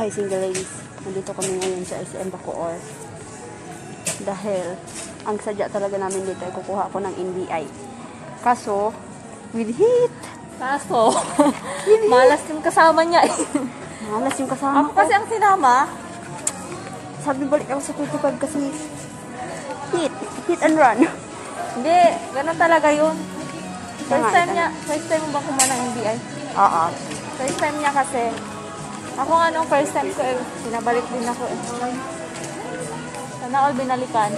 Hi, single ladies. Nandito kami ngayon sa SM Bacoor. Dahil, ang sadya talaga namin dito ay kukuha ako ng NBI. Kaso, with heat. Kaso, malas yung kasama niya eh. Malas yung kasama Ako ko. kasi ang sinama. Sabi balik ako sa tutupag kasi hit. Hit and run. Hindi, ganun talaga yun. First time niya, first time mo ba kumuha ng NBI? Oo. First time niya kasi. Ako nga nung first time ko eh, sinabalik din ako eh. Sana all binalikan.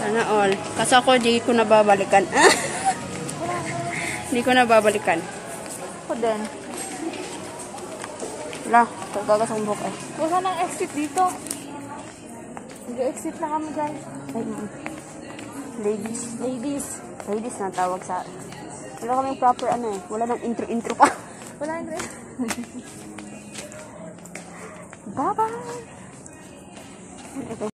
Sana all. Kasi ako di ko nababalikan. Hindi ko nababalikan. Ako din. Wala, kagagas ang buhok eh. Wala nang exit dito. Nag-exit na kami guys. Ladies. Ladies. Ladies na tawag sa... Wala kaming proper ano eh. Wala nang intro-intro pa. Wala na rin. Bye-bye! Okay.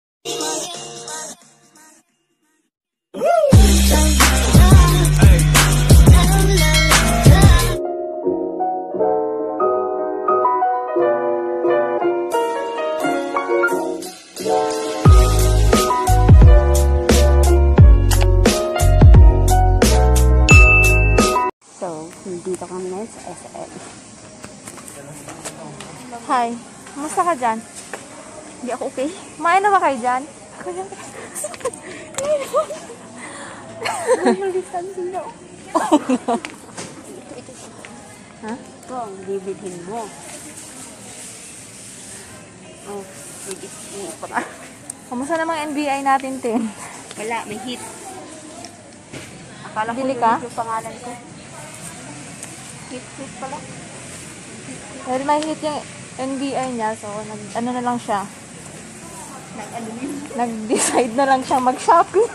Ka dyan? Hindi ako okay. Kumain na ba kayo dyan? Social distancing daw. Ha? Ito ang bibilhin mo. Oh, higit higit pa na. Kamusta namang NBI natin, Tin? Wala, may hit. Akala ko Bili ka? yung pangalan ko. Hit, hit pala. Pero may hit yung NBI niya, so nag, ano na lang siya. Nag-decide na lang siyang mag-shopping.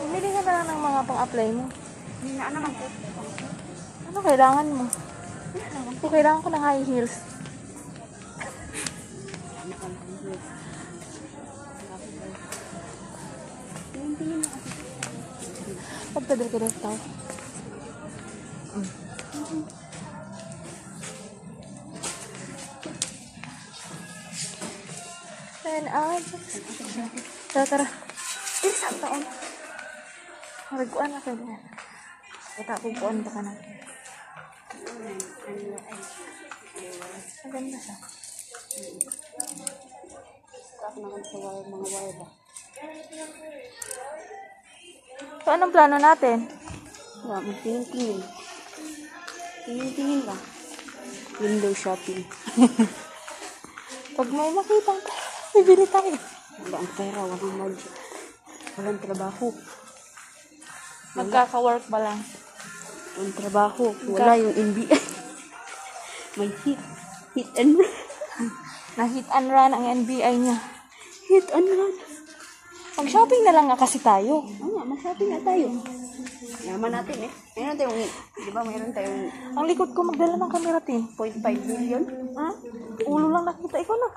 Bumili ka na lang ng mga pang-apply mo. Hindi na naman ko. Ano kailangan mo? Ako kailangan ko ng high heels. Ano na. Pagpadal ka daw tao. Ten hours. Tara, tara. Isang taon. Mariguan na kayo. Kita ko kuan ka na. Maganda siya. Ako naman sa mga wire ba? So, anong plano natin? Wala, magtingin-tingin. Tingin-tingin ba? Window shopping. Pag may makita ka, bibili tayo. Wala ang pera, walang mag... Walang trabaho. Magkaka-work ba lang? Walang trabaho. Wala yung NBA. May hit. Hit and run. Na-hit and run ang NBI niya. Hit and run. Mag-shopping na lang nga kasi tayo. Oo nga, mag-shopping na tayo. Yaman natin eh. Mayroon tayong, di ba mayroon tayong Ang likod ko magdala ng camera, tin. 0.5 billion? Ha? Ulo lang nakita. Ikaw na.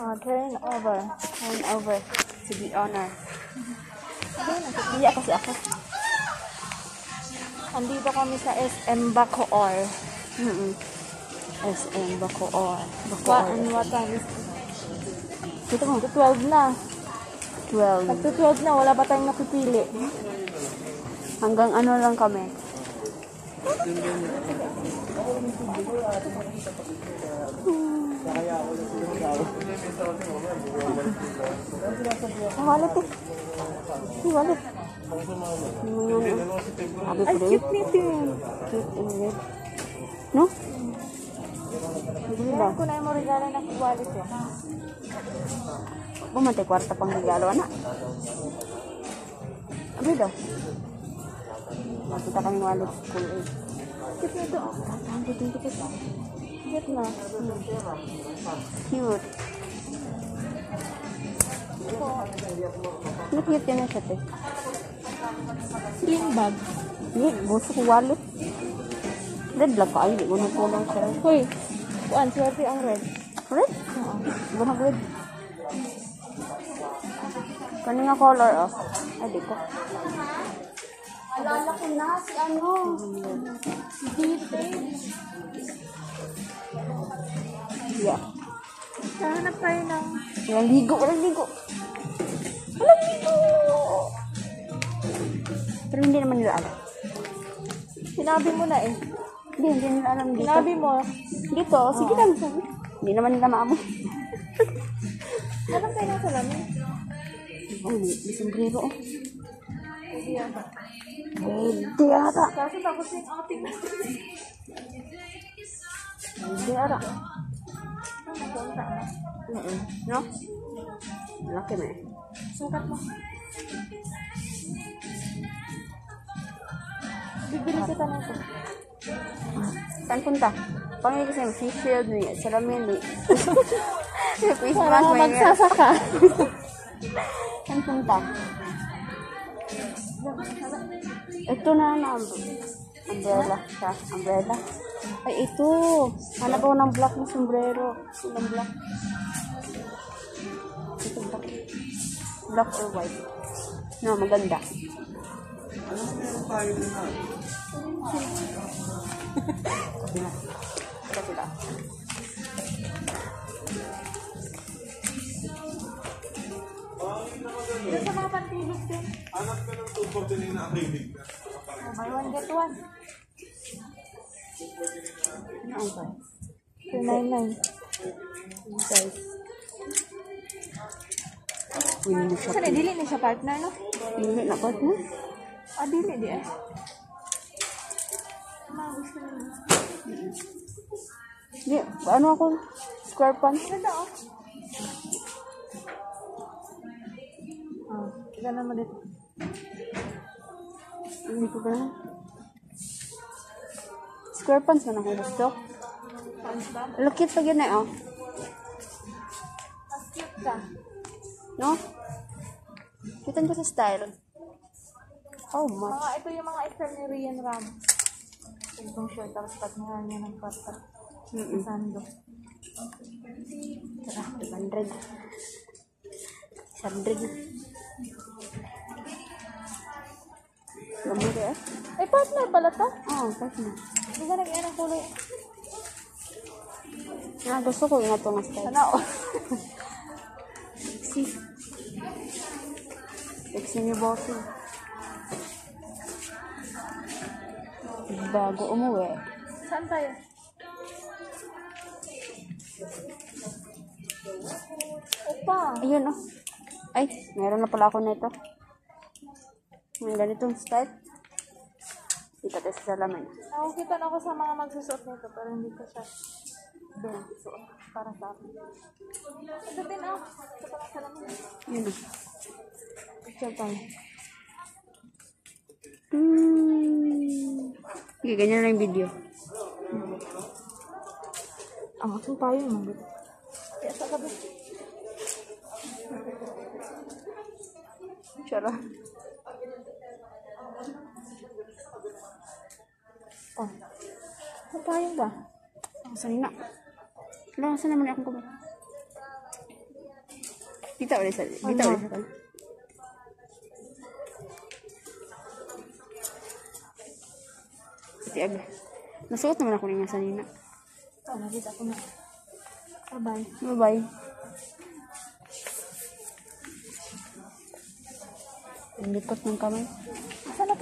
Ah, turn over. Turn over. To be honor. Iya kasi ako. Andito kami sa SM Bacoor. Mm-mm. SM Bacoor. Bacoor. and what time is Dito mo. 12 na. 12. Pag 12 na, wala pa tayong napipili. Hanggang ano lang kami. Ang wallet eh. Ang wallet. Ano yan? oh. Sabi ko Ay, rin. cute nito yun. Cute and red. No? Hindi ba? Kaya ko na yung mo regalo ng wallet eh. Bumantay kwarta pang regalo, anak. Ano daw? Nakita kami wallet school eh. Cute nito. Tahan ko din kita. Cute na. Cute. Cute yan na siya, te? Sling bag. Hindi, buso ko wallet. Red lang ka, ay, hindi ko nagkulang siya. Hoy, kuan, swerte ang red. Red? Oo. Hindi ko nag-red. Color, oh. Ay, di ko. Alala ko na si ano. Si Dite. Yeah. Hanap tayo ng... Walang ligo, walang ligo. Walang ligo! Pero hindi naman nila alam. Sinabi mo na eh. Hindi, hindi nila alam dito. Sinabi mo. Dito, sige lang. Hindi naman nila maamoy. Hanap tayo ng salamin. Oh, may, sombrero oh. Hindi yata. Hindi ata. Kaso tapos yung ating Hindi ata. Punta na. Mm-mm. No? Laki na eh. Sukat mo. Bibili kita ng ito. Saan punta? Pangin kasi yung face shield, may salamin, may... may face Para mask, ka may... magsasaka. Saan punta? Ito na na. Umbrella. Siya. Umbrella. Ay, ito. Hanap ako ng black na sombrero. Ilang black? Ito black. Black or white? No, maganda. Kabila. Kabila. Yung pantilog din. Hanap ka ng 249 na acrylic na. Buy one, get one. Ano ba? 299. Guys. Saan shopping. eh, dili ni siya partner, no? Hindi na ito? Ah, dili di eh. Mga gusto niyo. Hindi. Ano ako? Square pants? Ganda, oh. Ganun mo dito. Hindi ko ganun. Square pants man ako gusto. Pants ba? Lukit pa yun eh, oh. Mas cute ka. No? Kitan ko sa style. Oh, much. Mga, ito yung mga style ni Rian Ramos. Itong shirt, tapos pag nga niya ng kwarta. Mm-mm. Sando. Tara, 200. 100. Lamuri eh. Ay, partner pala to. Oo, oh, na. Hindi ka nag-iyan ng kulay. Ah, gusto ko yung ito na style. Sana, oh. Sexy. Sexy ni bossy. Bago umuwi. Saan tayo? Opa. Ayun oh. Ay, meron na pala ako nito. May ganitong style. Dito tayo sa salamin. Nakukita na ako sa mga magsusuot nito, pero hindi ko siya doon suot para sa akin. Oh. Ito pa sa lamin. Yun oh. Picture tayo. Hmm. Okay, ganyan lang yung video. Ang asong tayo yung mga Kaya sa gabi. Chara. Tayo ba? Ang sanina. Wala, saan naman akong kumot? Dito ulit sa... Dito Ano? ulit sa aga. Nasuot naman ako niya sanina. Oh, nakita ko na. Bye-bye. Bye-bye. Ang likot ng kamay. Saan na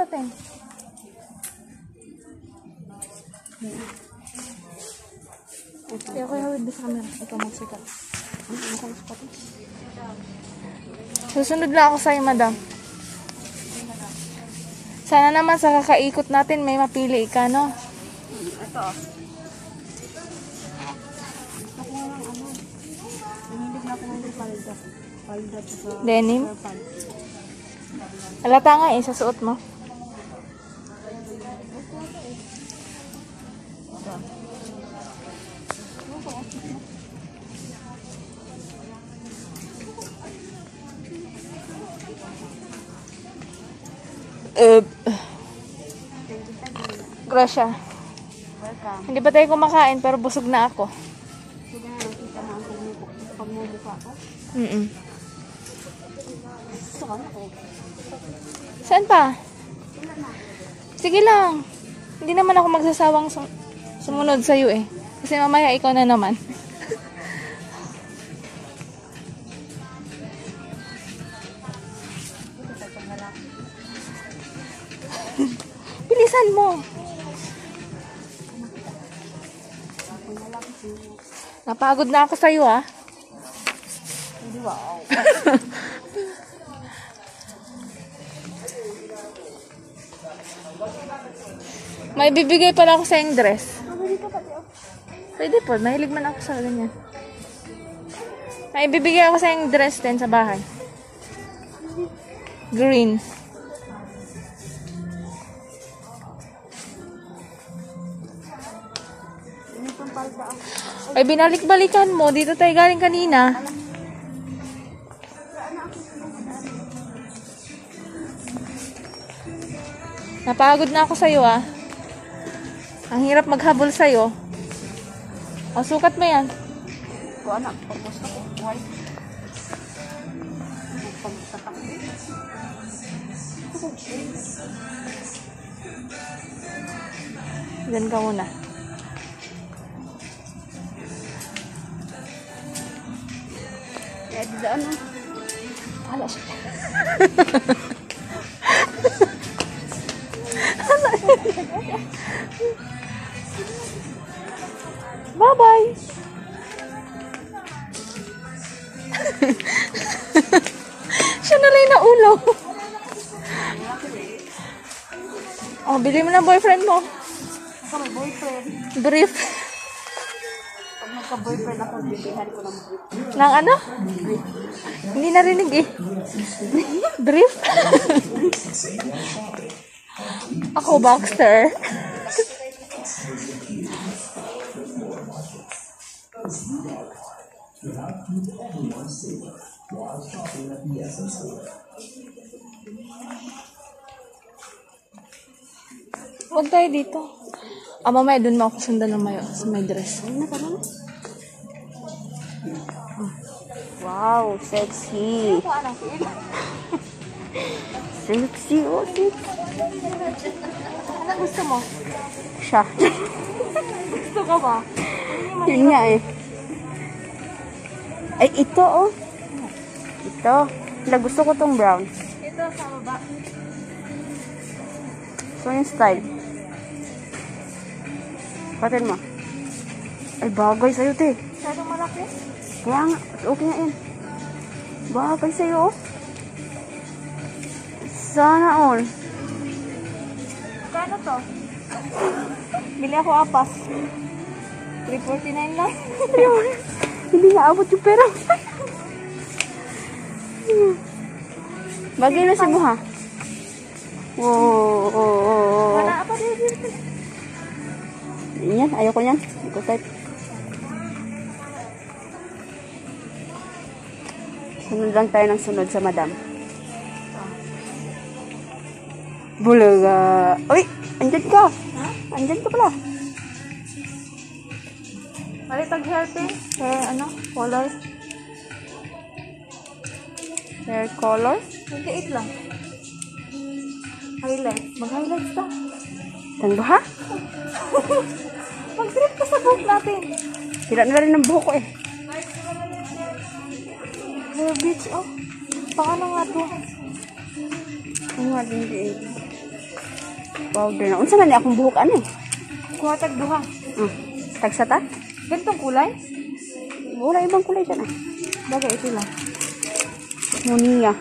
Kaya ko hawid sa camera. Ikaw magsikat. Susunod na ako sa'yo, madam. Sana naman sa kakaikot natin may mapili ka, no? Ito. Denim? Halata nga eh, sa suot mo. Uh, Grasya. Welcome. Hindi pa tayo kumakain pero busog na ako. Sige na, nakita mo ang pagmumukha ko. Mm ako. Saan pa? Sige lang. Hindi naman ako magsasawang sum- sumunod sa'yo eh. Kasi mamaya ikaw na naman. Bilisan mo. Napagod na ako sa'yo ah. Wow. May bibigay pala ako sa yung dress. Pwede po, mahilig man ako sa ganyan. May bibigay ako sa yung dress din sa bahay. Green. Ay, binalik-balikan mo. Dito tayo galing kanina. Napagod na ako sa'yo ah. Ang hirap maghabol sa'yo. O, sukat mo yan. Ko anak, pag gusto ko, white. Pagtatak. Diyan ka muna. Eh, di ano? Hala siya. Bye-bye! Siya na lang na ulo. oh, bili mo na boyfriend mo. Ako boyfriend. Brief. Pag nagka-boyfriend ako, bibihan ko ng brief. Nang ano? Hindi narinig eh. Brief? Ako, Baxter. Huwag tayo dito. Ah, mamaya dun mo ako sundan ng mayo sa may dress. Ano na parang? Wow, sexy. Sexy, oh, sexy. Ano gusto mo? Siya. Gusto ka ba? Yun nga eh. Ay, ito oh. Ito. Wala, gusto ko tong brown. Ito sa baba. So, yung style. Patin mo. Ay, bagay sa'yo, te. Masyadong malaki. Kaya nga, okay nga yan. Bagay sa'yo, oh. Sana all. Kano to? Bili ako apas. 349 lang. Hindi nga abot yung pera. Bagay na si mo, ha? Oo, oo, oo, oo. Wala pa dito. Yan, ayoko yan. Hindi ko type. Sunod lang tayo ng sunod sa madam. Bulaga. Uy! Andyan ka! Ha? Andyan ka pala. Malitag healthy. Eh, ano? Color. Hair color. 28 lang. Highlight. Mag-highlights ka. Tan ba ha? Mag-trip ka sa book natin. Sira na rin ang buhok ko eh. Hair beach, oh. Paano nga to? Ang nga din di eh. Powder na. Unsa man ni akong buhok ano eh? Kuha tag duha. Hmm. Tagsata? Gantong kulay? Wala ibang kulay dyan ah. Bagay, ito lang. Monia.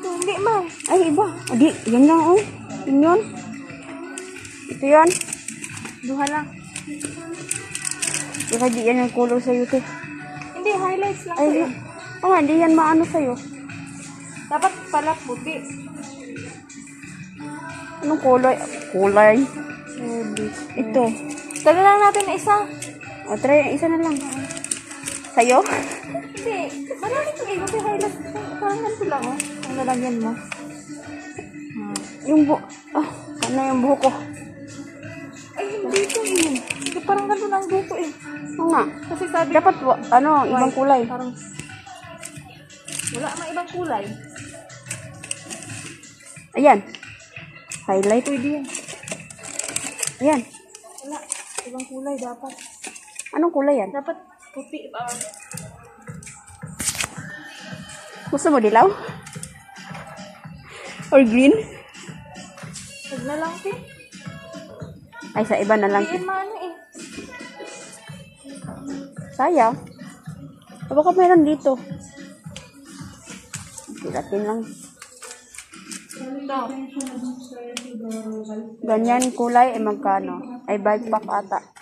Hindi man. Ay, iba. O, di, yan lang, oh. Yun yun. Ito yan. Duha lang. Baka di yan yung color sa'yo, te. Hindi, highlights lang. Ay, di. eh. Oh, nga, di yan maano sa'yo. Dapat pala puti. Anong kulay? Kulay. Ito. Dala lang natin na isa. O, try, isa na lang. Sa'yo? Hindi. Marami ito eh. Kasi highlights. Parang lang, oh. Ang lalagyan mo. Hmm. Yung bu... Ah, ano yung buhok ko? Ay, hindi ito eh. Hindi, parang ganito lang dito eh. Oo nga. Kasi sabi Dapat, ano, ibang kulay. Parang... Wala mang ibang kulay. Ayan. Highlight. Pwede yan. Ayan. Wala. Ibang kulay dapat. Anong kulay yan? Dapat puti ba? Gusto mo dilaw? Or green? Huwag na lang, te. Ay, sa iba na lang. Yan maano eh. Sayang. Baka meron dito. Piratin lang. Ito. Ganyan kulay ay magkano? Ay bike pack ata.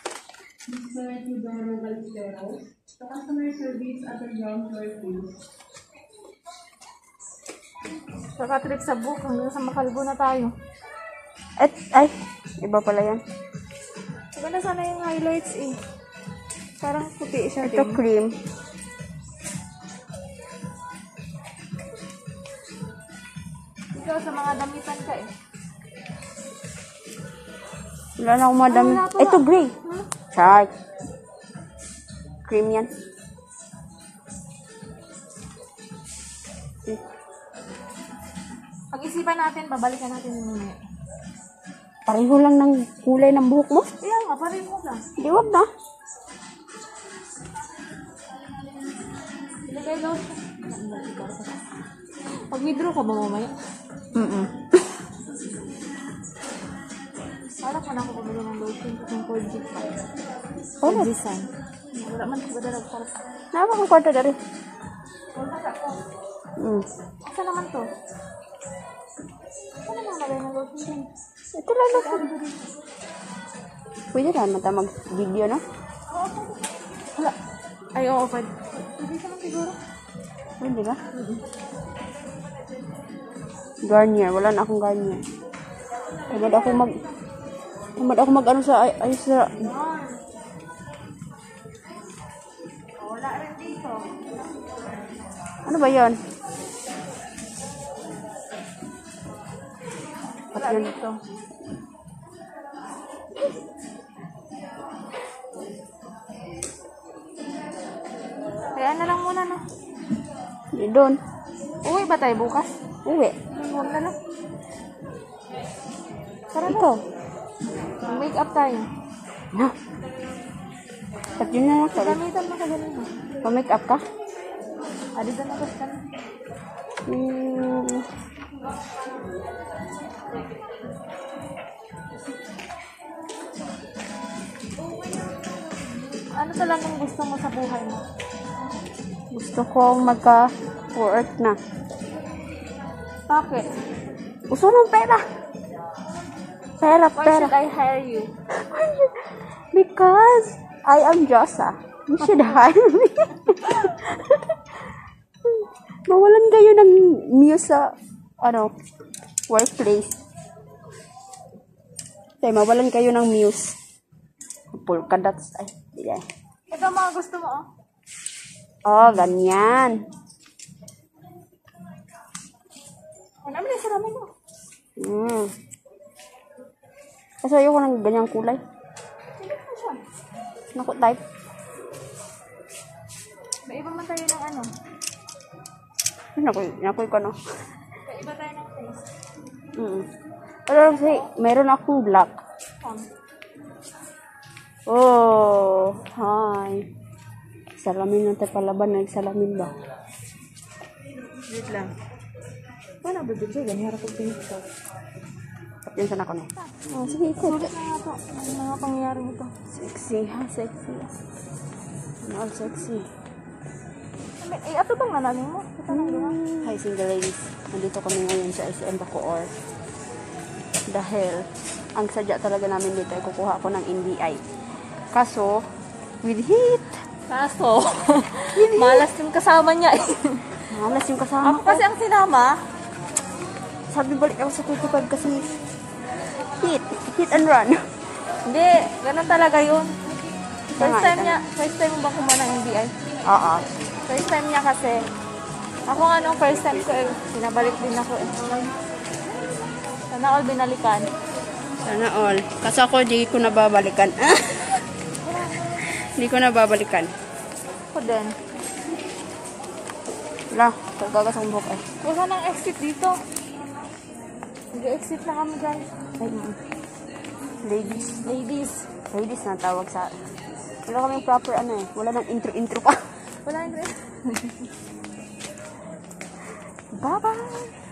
Kaka-trip sa book hanggang sa makalbo na tayo. At, ay, iba pala yan. Maganda sana yung highlights eh. Parang puti siya Ito din. cream. Ikaw sa mga damitan ka eh. Wala na akong madami. Ah. Ito gray. Char. Cream yan. Pag-isipan natin, babalikan natin yung mamaya. Pareho lang ng kulay ng buhok mo. Kaya nga, parin mo lang. Di wag na. Ilagay daw. Pag-withdraw ka ba mamaya? Mm-mm. Pabili ng lotion ko ng 4G pa. Oh, Jisan. Wala man ko dala para sa... Nama ko kwarta dari. Wala ka ko. Mm. Asa naman to? Ano naman lagay ng lotion? Ito lang na. Pwede na mata mag-video, no? Wala. Ay, oo, pwede. Pwede ka lang siguro. Pwede ba? Garnier. Wala na akong Garnier. Tamad ako mag... Tamad ako mag ano sa... Ay, ay sa... Ano ba yon? Wala yun? dito. Kaya na lang muna, no? Di doon. Uwi ba tayo bukas? Uwi. Huwag na lang. Tara na. Mag-make up tayo. Na. At yun na lang. Sabi. Gamitan mo ka ganun. Pa-make up ka? Adi na ako sa Hmm. Ano talagang gusto mo sa buhay mo? Gusto kong magka-work na. Bakit? Gusto ng pera. Pera, Why pera. should I hire you? Because I am Josa. You should hire me. Mawalan kayo ng muse sa, ano, workplace. Kaya mawalan kayo ng muse. Polka dots. Ay, yan. Ito mga gusto mo, oh. Oh, ganyan. Ano yung sarami mo? Hmm. Kasi ayoko ng ganyang kulay. Naku, type. May iba man tayo ng ano. Naku, naku ko no. May iba tayo ng face. Mm. Pero kasi, meron akong black. Um, Oh, hi. Salamin natin palaban. Nagsalamin ba? wait lang. Paano bibigay? Ganyan harap ko pinito. At yun sana ko no. Oh, sige, ikot. Sulit na nga to. Ano mga pangyayari nito? Sexy, ha? Sexy. Ano all sexy? Eh, ato bang nanaling mo? Ito lang diba? Hi, single ladies. Nandito kami ngayon sa SM Bacoor. Dahil, ang sadya talaga namin dito ay kukuha ako ng NBI. Kaso, with heat. Kaso, malas yung kasama niya eh. Malas yung kasama Ako ko. kasi ang sinama, Sabi balik ako sa tutupad kasi hit. Hit and run. hindi, ganun talaga yun. First time niya, first time mo ba kumuha ng NBI? Oo. First time niya kasi, ako nga nung first time ko eh, sinabalik din ako eh. Sana all binalikan. Sana all. Kasi ako di ko nababalikan. Hindi ko nababalikan. Ako din. Wala, kagagas ang buhok eh. Ka nang exit dito. Nag-exit na kami guys. Ladies. Ladies. Ladies na tawag sa... Wala kaming proper ano eh. Wala nang intro-intro pa. Wala yung dress. Bye-bye!